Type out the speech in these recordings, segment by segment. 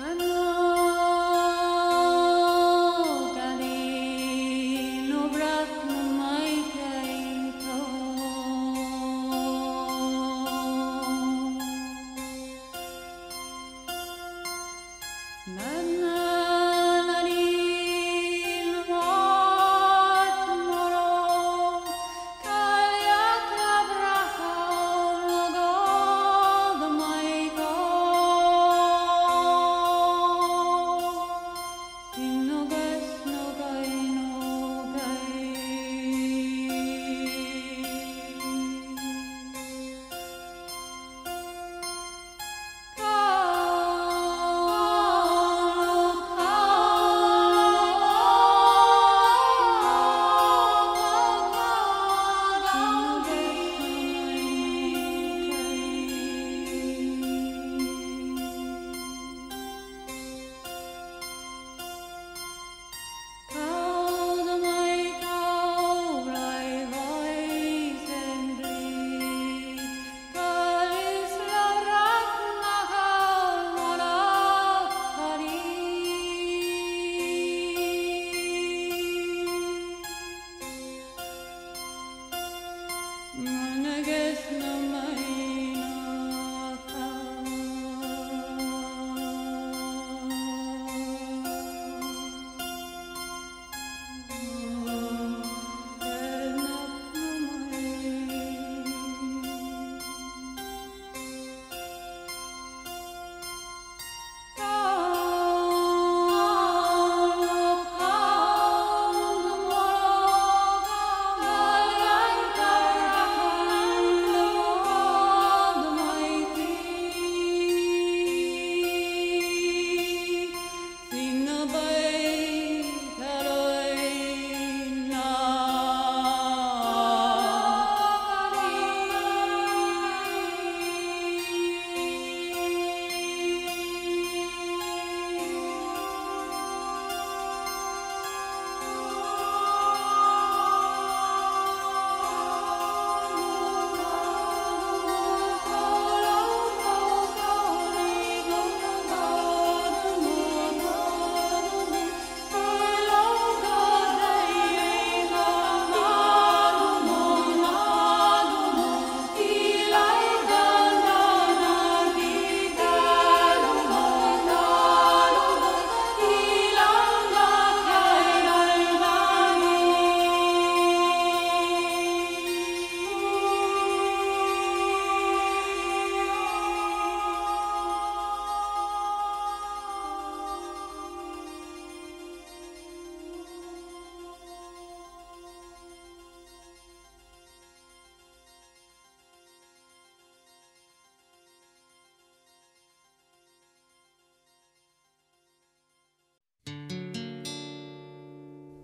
I'm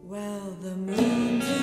Well, the moon's